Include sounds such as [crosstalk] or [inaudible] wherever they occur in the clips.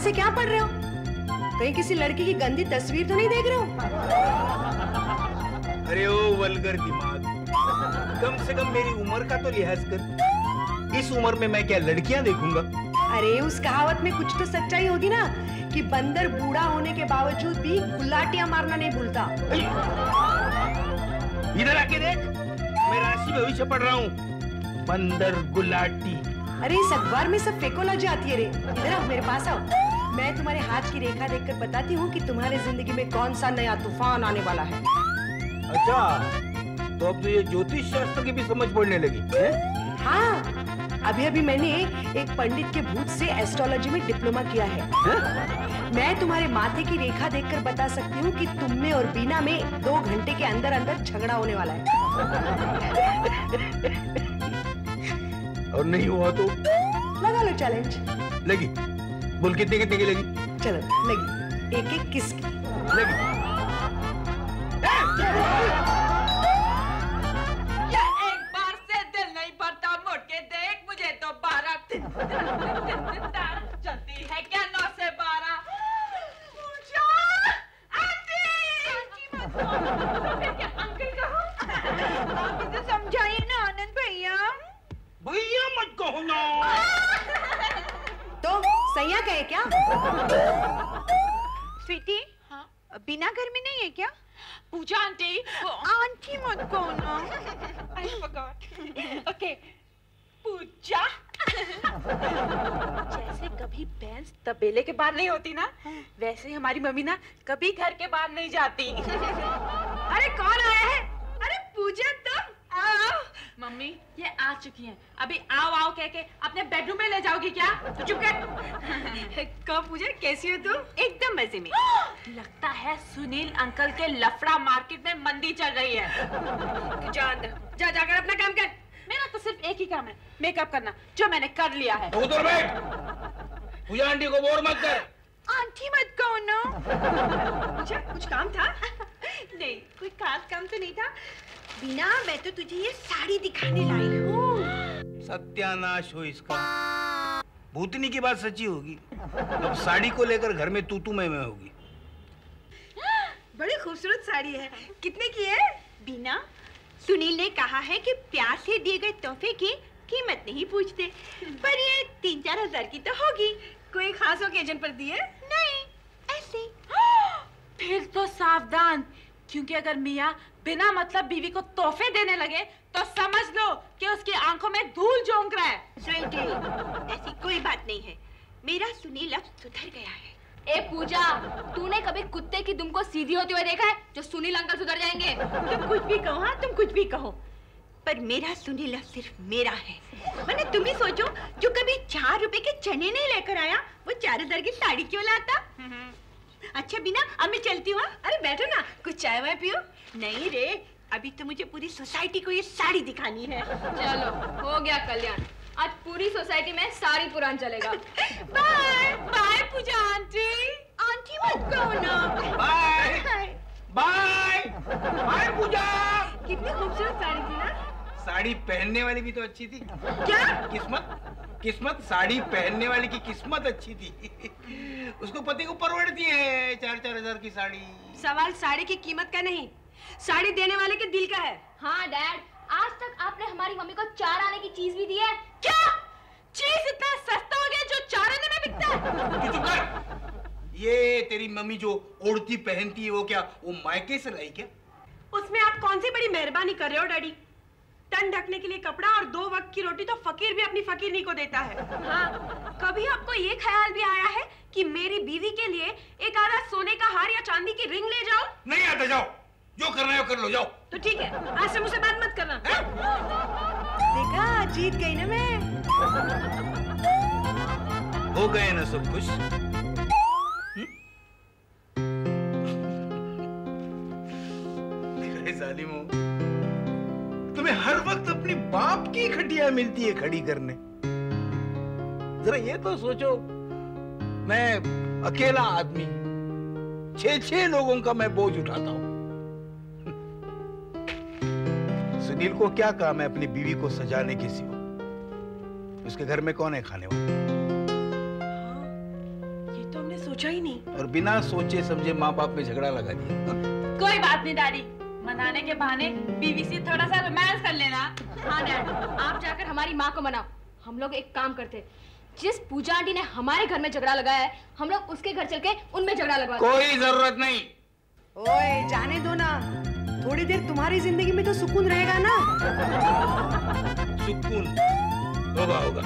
से क्या पढ़ रहे हो? कहीं किसी लड़की की गंदी तस्वीर तो नहीं देख रहे हो? अरे ओ वलगर दिमाग। कम से कम मेरी उम्र का तो लिहाज कर। इस उम्र में मैं क्या लड़कियाँ देखूँगा? अरे उस कहावत में कुछ तो सच्चाई होगी ना कि बंदर बूढ़ा होने के बावजूद भी गुलाटियाँ मारना नहीं भूलता। इधर आके देख मैं राशि भविष्य पढ़ रहा हूँ। बंदर गुलाटी अरे इस अखबार में सब फेकोलॉजी आती है रे। इधर आओ मेरे पास आओ। मैं तुम्हारे हाथ की रेखा देखकर बताती हूँ कि तुम्हारे ज़िंदगी में कौन सा नया तूफ़ान आने वाला है। अच्छा तो अब तो ये ज्योतिष शास्त्र की भी समझ पड़ने लगी है? हाँ अभी अभी मैंने एक पंडित के भूत से एस्ट्रोलॉजी में डिप्लोमा किया है। है? मैं तुम्हारे माथे की रेखा देखकर बता सकती हूँ कि तुम में और बीना में दो घंटे के अंदर अंदर झगड़ा होने वाला है। और नहीं हुआ तो? लगा लो चैलेंज लगी। बोल कितने कितने की लगी? चलो लगी। एक एक किस की लगी वैसे ही हमारी मम्मी ना कभी घर के बाहर नहीं जाती। अरे कौन आया है? अरे पूजा तुम। आओ। मम्मी, ये आ चुकी हैं। अभी आओ आओ कह के अपने बेडरूम में ले जाओगी क्या? चुप कर। कब पूजा, कैसी हो तुम? एकदम मज़े में। लगता है सुनील अंकल के लफड़ा मार्केट में मंदी चल रही है। जा जा, जाकर अपना काम कर। मेरा तो सिर्फ़ एक ही काम है। मेकअप करना, जो मैंने कर लिया है। पूजा आंटी को बोर मत कर। आंटी मत कहो ना [laughs] पूजा कुछ काम था? नहीं कोई खास काम तो नहीं था। बिना मैं तो तुझे ये साड़ी दिखाने लाई हूँ। सत्यानाश हो इसका। भूतनी की बात सच्ची होगी। अब साड़ी को लेकर घर में तू तू मैं में होगी। बड़ी खूबसूरत साड़ी है। कितने की है? बिना सुनील ने कहा है कि प्यार से दिए गए तोहफे की कीमत नहीं पूछते। पर ये तीन चार हज़ार की तो होगी। कोई खास ओकेजन पर दी है नहीं ऐसे फिर तो सावधान। क्योंकि अगर मियाँ बिना मतलब बीवी को तोहफे देने लगे तो समझ लो कि उसकी आँखों में धूल झोंक रहा है। स्वीटी ऐसी कोई बात नहीं है। मेरा सुनील अब सुधर गया है। ए पूजा तूने कभी कुत्ते की दुम को सीधी होते हुए देखा है जो सुनील अंकल सुधर जाएँगे? तुम कुछ भी कहो हाँ तुम कुछ भी कहो। पर मेरा सुनील अब सिर्फ़ मेरा है। मैंने तुम ही सोचो जो कभी चार रुपए के चने नहीं लेकर आया वो चार हज़ार की साड़ी क्यों लाता? अच्छा बिना अब मैं चलती हूँ हाँ? अरे बैठो ना कुछ चाय वाय पियो। नहीं रे अभी तो मुझे पूरी सोसाइटी को ये साड़ी दिखानी है। चलो हो गया कल्याण। आज पूरी सोसाइटी में साड़ी पुरान चलेगा। [laughs] Bye bye Pooja aunty. Aunty मत कहो ना। बाय। बाय। बाय पूजा। कितनी खूबसूरत साड़ी थी ना। साड़ी पहनने वाली भी तो अच्छी थी। क्या? किस्मत किस्मत साड़ी पहनने वाली की किस्मत अच्छी थी। उसको पति को परवड़ती है चार चार हज़ार की साड़ी। सवाल साड़ी की कीमत का नहीं साड़ी देने वाले के दिल का है। हाँ डैड आज तक आपने हमारी मम्मी को चार आने की चीज़ भी दी है। क्या? चीज़ इतना सस्ता हो गया जो चार आने में बिकता है? चुप कर। ये तेरी मम्मी जो ओढ़ती पहनती है वो क्या वो मायके से लाई क्या? उसमें आप कौन सी बड़ी मेहरबानी कर रहे हो डैडी? तन ढकने के लिए कपड़ा और दो वक्त की रोटी तो फकीर भी अपनी फकीरनी को देता है। हाँ कभी आपको ये ख्याल भी आया है कि मेरी बीवी के लिए एक आधा सोने का हार या चांदी की रिंग ले जाओ? नहीं आता जाओ। जो करना है कर लो जाओ। तो ठीक है आज से मुझसे बात मत करना। देखा जीत गई ना मैं। हो गए ना सब खुश [laughs] जालिमो। तुम्हें हर वक्त अपनी बाप की खटिया मिलती है खड़ी करने। जरा ये तो सोचो मैं अकेला आदमी छह छह लोगों का मैं बोझ उठाता हूँ। सुनील को क्या काम है अपनी बीवी को सजाने के सिवा? उसके घर में कौन है खाने वाला? ये तो हमने सोचा ही नहीं। और बिना सोचे समझे माँ बाप में झगड़ा लगा दिया। कोई बात नहीं डैडी मनाने के बहाने बीवी से थोड़ा सा रोमांस कर लेना। हाँ डैड आप जाकर हमारी माँ को मनाओ। हम लोग एक काम करते जिस पूजा आंटी ने हमारे घर में झगड़ा लगाया है हम लोग उसके घर चल के उनमें झगड़ा लगवा कोई ज़रूरत नहीं। ओए जाने दो ना। थोड़ी देर तुम्हारी ज़िंदगी में तो सुकून रहेगा ना। सुकून होगा होगा।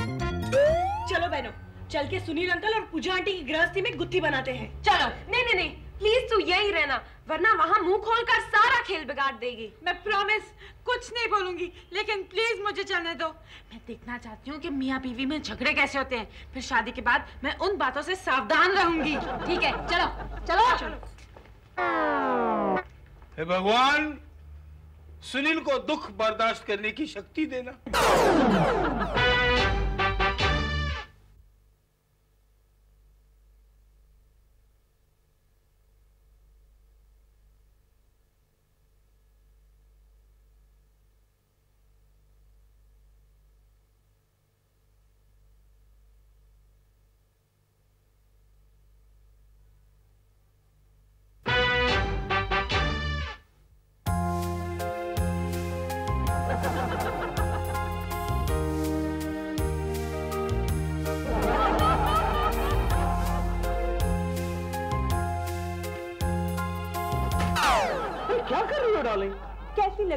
चलो बहनों चल के सुनील अंकल और पूजा आंटी की गृहस्थी में गुत्थी बनाते हैं। चलो। नहीं नहीं नहीं प्लीज़ तू यही रहना। वरना वहाँ मुँह खोलकर सारा खेल बिगाड़ देगी। मैं प्रॉमिस कुछ नहीं बोलूँगी लेकिन प्लीज़ मुझे चलने दो। मैं देखना चाहती हूँ कि मियाँ बीवी में झगड़े कैसे होते हैं। फिर शादी के बाद मैं उन बातों से सावधान रहूँगी। ठीक है चलो चलो चलो। हे भगवान सुनील को दुख बर्दाश्त करने की शक्ति देना।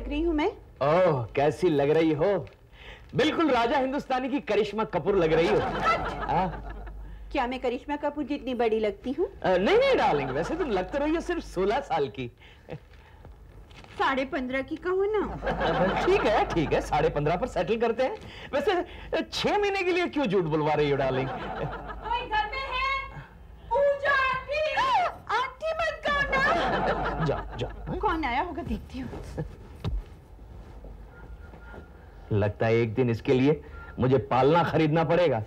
लग रही हूँ मैं। ओह कैसी लग रही हो? बिल्कुल राजा हिंदुस्तानी की करिश्मा कपूर लग रही हो। आ, क्या मैं करिश्मा कपूर जितनी बड़ी लगती हूँ? नहीं नहीं डार्लिंग वैसे तुम लग तो रही हो सिर्फ़ सोलह साल की। साढ़े पंद्रह की कहो ना। ठीक है ठीक है साढ़े पंद्रह पर सेटल करते हैं। वैसे छह महीने के लिए क्यों झूठ बुलवा रही हो डार्लिंग? कोई घर में है? पूजा आंटी। आंटी मत जा [laughs] जा कौन आया होगा देखती हूँ। लगता है एक दिन इसके लिए मुझे पालना खरीदना पड़ेगा।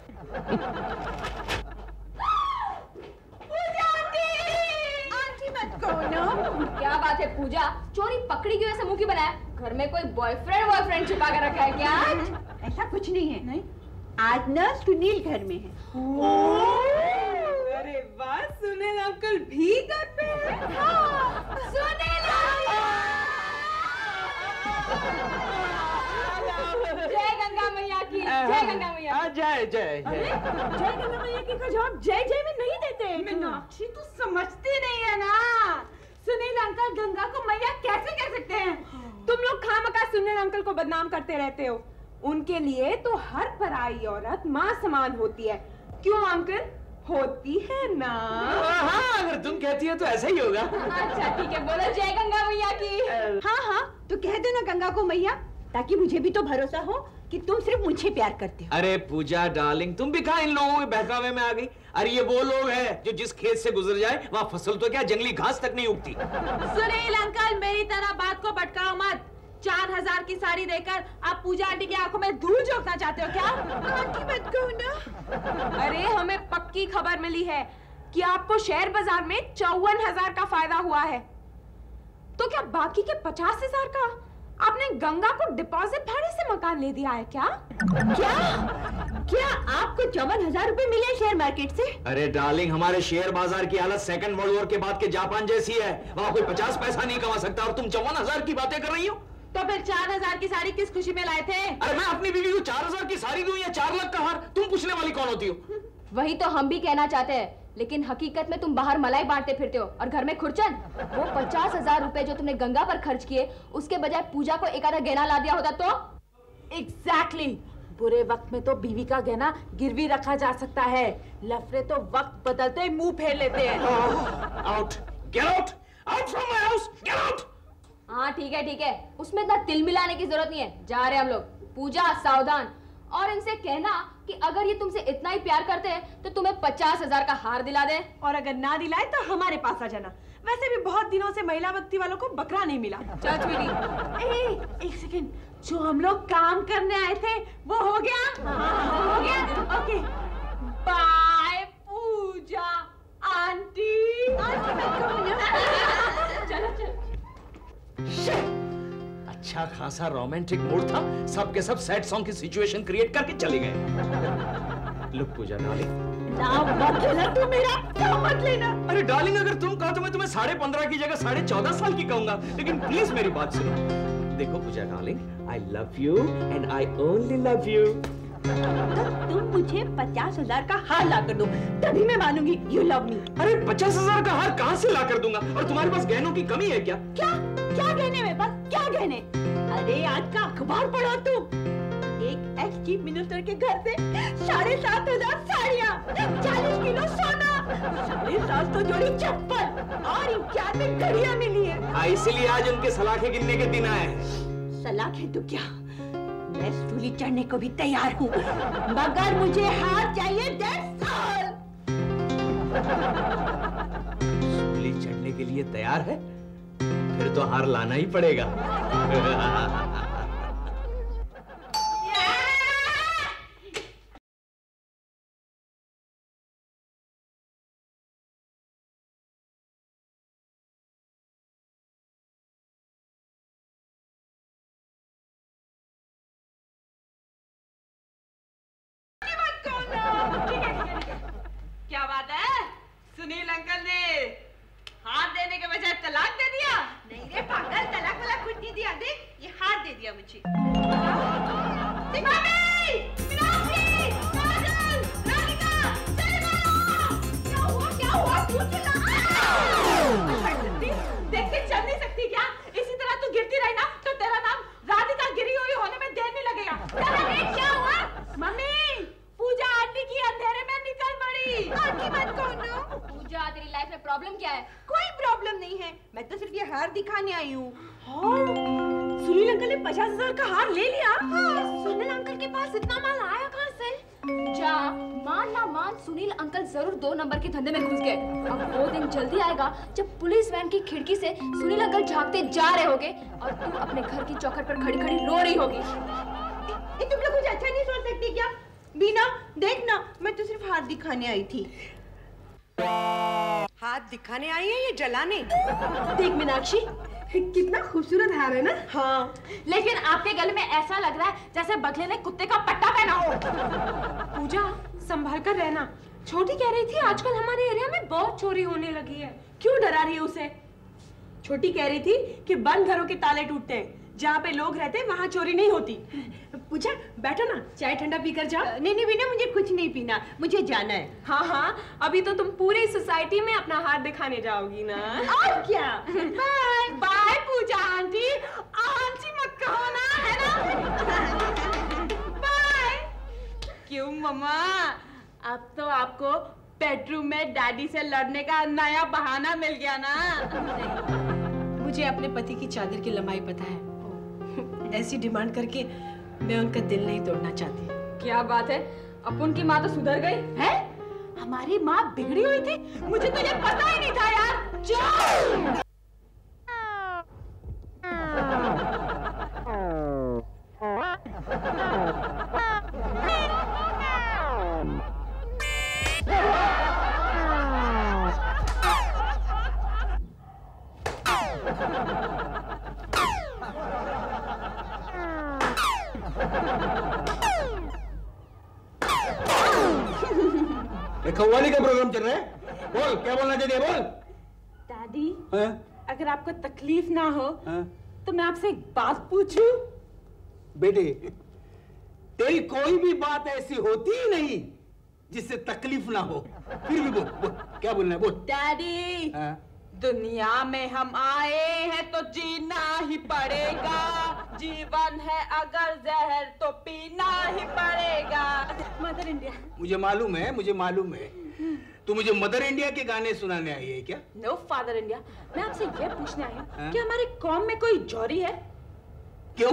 आंटी! मत कहो क्या बात है पूजा? चोरी पकड़ी की वजह से मुँह की बनाया? घर में कोई बॉयफ्रेंड बॉयफ्रेंड छुपा कर रखा है क्या? ऐसा कुछ नहीं है। नहीं? आज ना सुनील घर में है। अरे वाह सुनील अंकल भी घर पे है। जय गंगा मैया की जय गंगा मैया। जय जय जय। जय गंगा मैया की जवाब जय जय में नहीं देते। मीनाक्षी तू समझती नहीं है ना। सुनील अंकल गंगा को मैया कैसे कह सकते हैं? तुम लोग खामखा सुनील अंकल को बदनाम करते रहते हो। उनके लिए तो हर पराई औरत माँ समान होती है। क्यों अंकल? होती है ना। हाँ अगर तुम कहती हो तो ऐसा ही होगा। अच्छा ठीक है बोलो जय गंगा मैया की। हाँ हाँ तो कह दो ना गंगा को मैया ताकि मुझे भी तो भरोसा हो कि तुम सिर्फ़ मुझे प्यार करते हो। अरे पूजा डार्लिंग तुम भी कहा इन लोगों के बहकावे में आ गई? अरे ये वो लोग हैं जो जिस खेत से गुजर जाए वहाँ फ़सल तो क्या जंगली घास तक नहीं उगती? सुनील अंकल मेरी तरह बात को भटकाओ मत। चार हज़ार की साड़ी देकर आप पूजा आंटी की आँखों में धूल झोंकना चाहते हो क्या? आंटी मत कहो ना। अरे हमें पक्की खबर मिली है कि आपको शेयर बाज़ार में चौवन हज़ार का फ़ायदा हुआ है। तो क्या बाकी के पचास हज़ार का? आपने गंगा को डिपॉजिट भाड़े से मकान ले दिया है क्या? क्या? क्या आपको चौवन हज़ार रूपए मिले शेयर मार्केट से? अरे डार्लिंग हमारे शेयर बाज़ार की हालत सेकंड वर्ल्ड वॉर के बाद के जापान जैसी है। वहाँ कोई पचास पैसा नहीं कमा सकता और तुम चौवन हज़ार की बातें कर रही हो। तो फिर चार हज़ार की साड़ी किस खुशी में लाए थे? अरे मैं अपनी बीवी को चार हज़ार की साड़ी दूँ या चार लाख का हार? तुम पूछने वाली कौन होती हो? वही तो हम भी कहना चाहते हैं। लेकिन हकीकत में तुम बाहर मलाई बांटते फिरते हो और घर में खुरचन। वो पचास हज़ार रुपए जो तुमने गंगा पर खर्च किए उसके बजाय पूजा को एक आधा गहना ला दिया होता तो? Exactly exactly. बुरे वक्त में तो बीवी का गहना गिरवी रखा जा सकता है। लफड़े तो वक्त बदलते ही मुँह फेर लेते हैं। Out get out out from my house get out हाँ ठीक है ठीक है। उसमें इतना तिल मिलाने की ज़रूरत नहीं है। जा रहे हम लोग। पूजा सावधान। और इनसे कहना कि अगर ये तुमसे इतना ही प्यार करते हैं तो तुम्हें पचास हज़ार का हार दिला दे। और अगर ना दिलाए तो हमारे पास आ जाना। वैसे भी बहुत दिनों से महिला भक्ति वालों को बकरा नहीं मिला। एक सेकंड। जो हम लोग काम करने आए थे वो हो गया? हो गया। ओके। Bye Pooja aunty. चलो चलो। अच्छा खासा रोमांटिक मूड था सब के सब सैड सॉन्ग की सिचुएशन क्रिएट करके चले गए। लुक पूजा डार्लिंग लाभ मत लेना तू मेरा मत लेना। अरे डार्लिंग अगर तुम कहो तो मैं तुम्हें साढ़े पंद्रह की जगह साढ़े चौदह साल की कहूँगा। लेकिन प्लीज़ मेरी बात सुनो। देखो Pooja darling I love you and I only love you तुम मुझे पचास हज़ार का हार ला कर दो। तभी मैं मानूँगी यू लव मी अरे पचास हज़ार का हार कहाँ से ला कर दूँगा? और तुम्हारे पास गहनों की कमी है क्या? क्या? क्या गहने मेरे पास? क्या गहने? अरे आज का अखबार पढ़ो तुम। एक एक्स चीफ मिनिस्टर के घर से साढ़े सात हज़ार साड़ियाँ चालीस किलो सोना साढ़े सात सौ जोड़ी चप्पल और इक्यानवे घड़ियाँ मिली है। हाँ इसीलिए आज उनके सलाखे गिनने के दिन आए हैं। है तो क्या? मैं सूली चढ़ने को भी तैयार हूँ। मगर मुझे हार चाहिए. सूली। चढ़ने के लिए तैयार है? फिर तो हार लाना ही पड़ेगा। [laughs] क्या बात है? सुनील अंकल ने हाथ देने के बजाय तलाक दे दिया? नहीं रे पागल तलाक वाला कुछ नहीं दिया। देख ये हार दे दिया मुझे। देख, मम्मी! मीनाक्षी! काजल! राधिका! चले मारो! क्या हुआ? क्या हुआ देख के चल नहीं सकती क्या? इसी तरह तू गिरती रही ना तो तेरा नाम राधिका गिरी हुई होने में देर नहीं लगेगा। क्या हुआ? मम्मी पूजा आंटी की अंधेरे में निकल पड़ी आंटी मत कहो पूजा तेरी लाइफ में प्रॉब्लम क्या है? कोई प्रॉब्लम नहीं है। मैं तो सिर्फ़ ये हार दिखाने आई हूँ। सुनील अंकल ने पचास हज़ार का हार ले लिया। सुनील अंकल के पास इतना माल आया कहाँ से? पूजा मान ना मान सुनील अंकल ज़रूर दो नंबर के धंधे में घुस गए। अब वो दिन जल्दी आएगा जब पुलिस वैन की खिड़की से सुनील अंकल झांकते जा रहे होगे और तू अपने घर की चौखट पर खड़ी खड़ी रो रही होगी। ये तुम लोग कुछ अच्छा नहीं सोच सकती क्या? बीना देख ना मैं तो सिर्फ़ हाथ दिखाने आई थी। हाथ दिखाने आई है ये जलाने? देख मीनाक्षी कितना खूबसूरत हार है ना? हाँ। लेकिन आपके गले में ऐसा लग रहा है जैसे बगले ने कुत्ते का पट्टा पहना हो। पूजा संभाल कर रहना। छोटी कह रही थी आजकल हमारे एरिया में बहुत चोरी होने लगी है। क्यों डरा रही है उसे? छोटी कह रही थी कि बंद घरों के ताले टूटते हैं। जहाँ पे लोग रहते हैं वहाँ चोरी नहीं होती। पूजा बैठो ना चाय ठंडा पीकर जाओ। नहीं नहीं बीना मुझे कुछ नहीं पीना मुझे जाना है। हाँ हाँ अभी तो तुम पूरी सोसाइटी में अपना हाथ दिखाने जाओगी ना। और क्या? Bye bye Pooja aunty. Aunty मत कहो ना है ना? बाय। क्यों मम्मा? अब तो आपको बेडरूम में डैडी से लड़ने का नया बहाना मिल गया ना। मुझे अपने पति की चादर की लंबाई पता है। ऐसी डिमांड करके मैं उनका दिल नहीं तोड़ना चाहती। क्या बात है? अपुन की माँ तो सुधर गई, है? हमारी माँ बिगड़ी हुई थी? मुझे तो ये पता ही नहीं था यार। डैडी हाँ? अगर आपको तकलीफ़ ना हो हाँ? तो मैं आपसे एक बात पूछूँ। बेटे तेरी कोई भी बात ऐसी होती ही नहीं जिससे तकलीफ़ ना हो। फिर भी बोल, बोल क्या बोलना है बोल। डैडी हाँ? दुनिया में हम आए हैं तो जीना ही पड़ेगा। जीवन है अगर जहर तो पीना ही पड़ेगा। Mother India. मुझे मालूम है मुझे मालूम है। तू मुझे मदर इंडिया के गाने सुनाने आई है क्या? नो फादर इंडिया मैं आपसे ये पूछने आई हूँ हाँ? कि हमारे कौम में कोई जौहरी है? क्यों?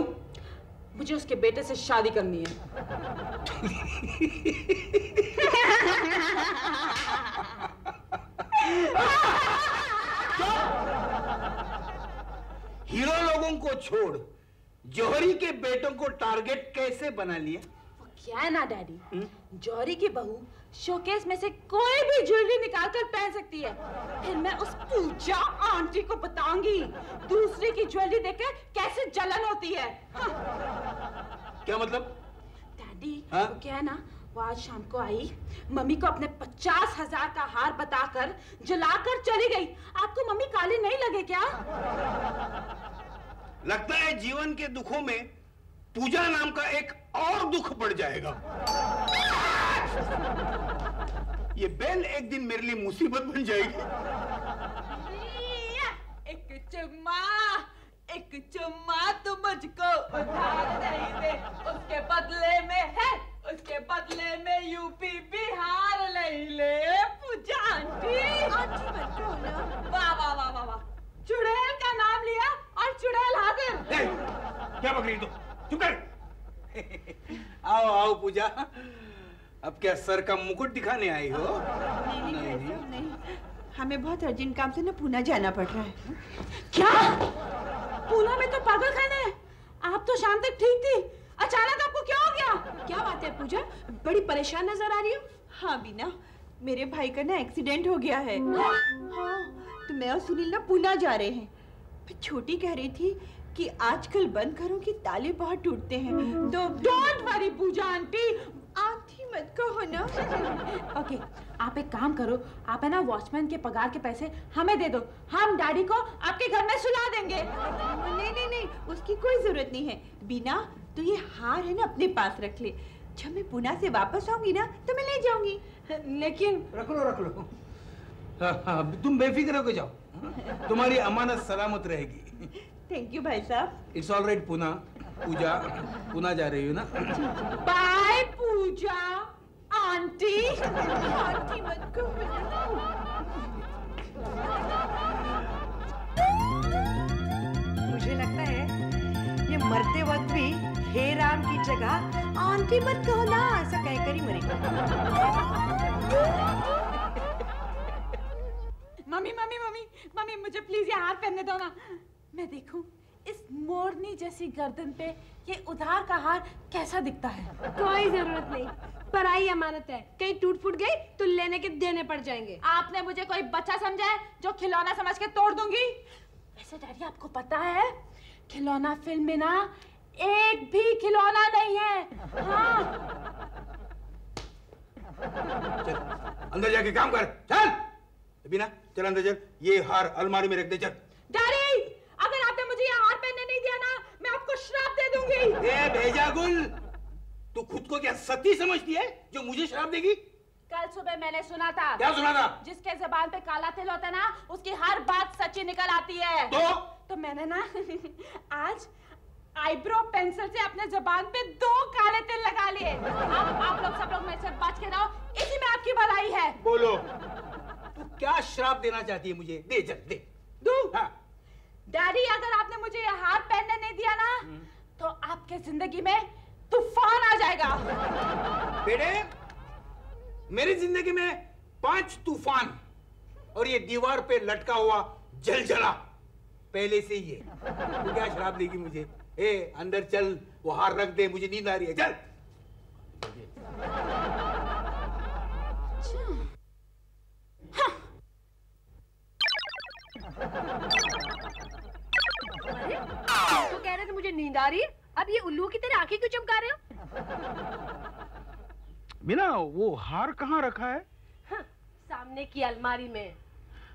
मुझे उसके बेटे से शादी करनी है। हीरो लोगों को छोड़ जौहरी के बेटों को टारगेट कैसे बना लिया? वो क्या है ना डैडी हम्म? जौहरी की बहू शोकेस में से कोई भी ज्वेलरी निकाल कर पहन सकती है। फिर मैं उस पूजा आंटी को बताऊँगी दूसरे की ज्वेलरी देखकर कैसे जलन होती है। हाँ, क्या मतलब? डैडी हाँ? वो क्या है ना वो आज शाम को आई मम्मी को अपने पचास हज़ार का हार बताकर जलाकर चली गई। आपको मम्मी काली नहीं लगे क्या? लगता है जीवन के दुखों में पूजा नाम का एक और दुख पड़ जाएगा। ये बेल एक दिन मेरे लिए मुसीबत बन जाएगी। एक चुम्मा एक चुम्मा तू मुझको उधार नहीं दे। उसके बदले में है उसके बदले में यूपी बिहार नहीं ले। पूजा आंटी वाह वाह वाह वाह वाह। चुड़ैल का नाम लिया और चुड़ैल हाजिर। क्या पकड़ी तो? चुप कर। आओ आओ पूजा। अब क्या सर का मुकुट दिखाने आई हो? नहीं नहीं भाई साहब, नहीं। हमें बहुत अर्जेंट काम से ना पूना जाना पड़ रहा है। क्या? पूना में तो पागल खाना है। आप तो शाम तक ठीक थी। अचानक आपको क्या हो गया? क्या बात है पूजा? बड़ी परेशान नज़र आ रही हो। हाँ बीना मेरे भाई का ना एक्सीडेंट हो गया है। हाँ। तो मैं और सुनील ना पूना जा रहे हैं। फिर छोटी कह रही थी कि आजकल बंद घरों की ताले बहुत टूटते हैं। तो डोंट वरी पूजा आंटी। मत कहो ना। [laughs] ओके आप एक काम करो आप है ना वॉचमैन के पगार के पैसे हमें दे दो हम डैडी को आपके घर में सुला देंगे। नहीं नहीं नहीं उसकी कोई ज़रूरत नहीं है। बीना तो ये हार है ना अपने पास रख ले। जब मैं पुणे से वापस आऊँगी ना तो मैं ले जाऊँगी। लेकिन रख लो रख लो। हाँ, हाँ, तुम बेफिक्र होकर जाओ। तुम्हारी अमानत सलामत रहेगी। थैंक यू भाई साहब। It's all right Pune. Pooja Pune जा रही हो ना? बाय पूजा। आंटी। आंटी मत कहो। मुझे लगता है ये मरते वक्त भी हे राम की जगह आंटी मत कहो ना ऐसा कहकर ही मरेगा। मम्मी मम्मी मम्मी मम्मी मुझे प्लीज़ ये हार पहनने दो ना। मैं देखूँ। इस मोरनी जैसी गर्दन पे ये उधार का हार कैसा दिखता है? कोई ज़रूरत नहीं। पराई अमानत है। कहीं टूट फूट गई तो लेने के देने पड़ जाएँगे। आपने मुझे कोई बच्चा समझा है जो खिलौना समझ के तोड़ दूँगी? वैसे डैडी आपको पता है खिलौना फ़िल्म में ना एक भी खिलौना नहीं है। हाँ। चल अंदर जाके काम कर। चल। बिना चल अंदर चल। ये हार अलमारी में रख दे चल। डैडी अगर आपने मुझे ये हार नहीं दिया ना मैं आपको श्राप दे दूँगी। ए भेजा गुल। तू खुद को क्या सती समझती है जो मुझे शराब देगी? कल सुबह मैंने सुना था। क्या सुना था? जिसके जबान पे काला तिल होता है ना उसकी हर बात सच्ची निकल आती है। तो? तो मैंने ना आज आईब्रो पेंसिल से अपने जबान पे दो काले तिल लगा लिए। अब आप लोग सब लोग मेरे से बच के रहो इसी में आपकी भलाई है। बोलो तू क्या श्राप देना चाहती है मुझे? दे चल दे। दू हाँ डैडी अगर आपने मुझे ये हार पहनने नहीं दिया ना तो आपके ज़िंदगी में तूफ़ान आ जाएगा। बेटे मेरी ज़िंदगी में पाँच तूफ़ान और ये दीवार पे लटका हुआ जल जला पहले से ही है। तू क्या शराब देगी मुझे? ए अंदर चल वो हार रख दे मुझे नींद आ रही है चल। मुझे नींद आ रही है? अब ये उल्लू की तरह आँखें क्यों चमका रहे हो? बिना वो हार कहाँ रखा है? हाँ, सामने की अलमारी में।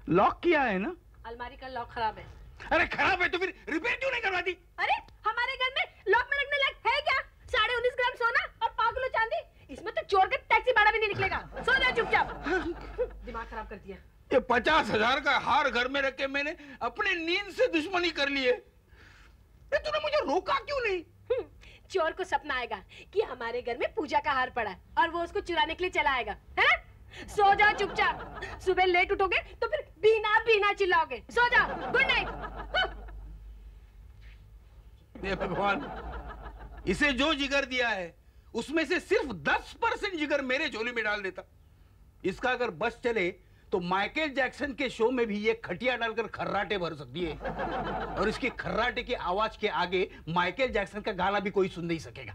लॉक किया है ना? अलमारी का लॉक खराब है। अरे खराब है तो फिर रिपेयर क्यों नहीं करवाती? अरे हमारे घर में लॉक में रखने लायक है क्या? साढ़े उन्नीस ग्राम सोना और पाँच किलो चांदी। इसमें तो चोर का टैक्सी भाड़ा भी नहीं निकलेगा। सो जा चुपचाप। दिमाग खराब कर दिया। ये पचास हज़ार का हार घर में रख के मैंने अपने नींद से दुश्मनी कर ली है तूने मुझे रोका क्यों नहीं? हम्म, चोर को सपना आएगा कि हमारे घर में पूजा का हार पड़ा है और वो उसको चुराने के लिए चला आएगा है ना? सो जाओ चुपचाप। सुबह लेट उठोगे तो फिर बीना बीना चिल्लाओगे। सो जाओ। गुड नाइट भगवान इसे जो जिगर दिया है उसमें से सिर्फ़ दस परसेंट जिगर मेरे झोली में डाल देता। इसका अगर बस चले तो माइकल जैक्सन के शो में भी ये खटिया डालकर खर्राटे भर सकती है। और इसके खर्राटे की आवाज़ के आगे माइकल जैक्सन का गाना भी कोई सुन नहीं सकेगा।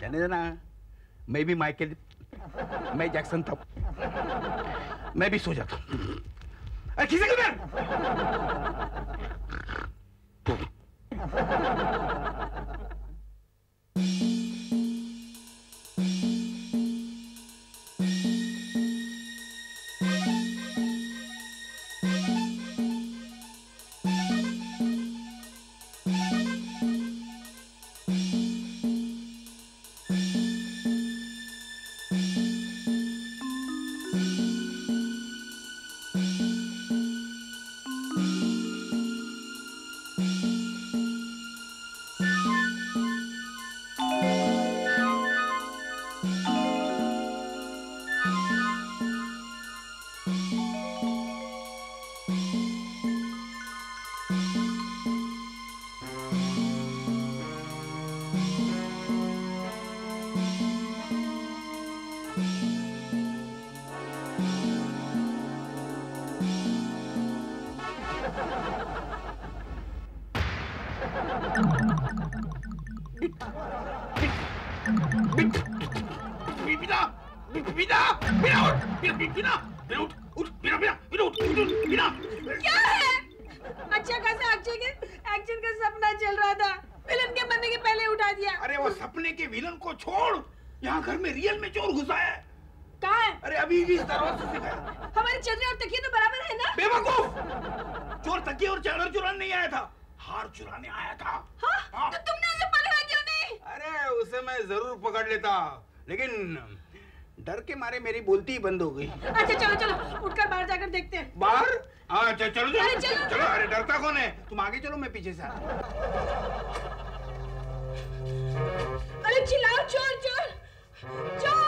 जाने देना। मैं भी माइकल, मैं जैक्सन था। मैं भी सो जाता किसी बिना बिना बिना उठ बिना बिना बिना उठ उठ बिना बिना बिना उठ उठ उठ, क्या है? अच्छा खासा अक्षय के एक्शन का सपना चल रहा था। विलन के बनने के पहले उठा दिया। अरे वो सपने के विलन को छोड़ यहाँ घर में रियल में चोर घुसा है। कहाँ है? अरे अभी भी दरवाजे से गया। हमारे चदरे और तकिए तो बराबर है ना? बेवकूफ़! चोर तकिए और चादर चुराने नहीं आया था। हार चुराने आया था। हाँ? हाँ। तो तुमने उसे पकड़ा क्यों नहीं? अरे उसे मैं ज़रूर पकड़ लेता। लेकिन डर के मारे मेरी बोलती ही बंद हो गई। अच्छा चलो चलो उठकर बाहर जाकर देखते हैं। बाहर? च- चलो चलो। अरे चलो। चलो अरे डरता कौन है? तुम आगे चलो मैं पीछे से हूँ। अरे चिल्लाओ चोर चोर। चोर!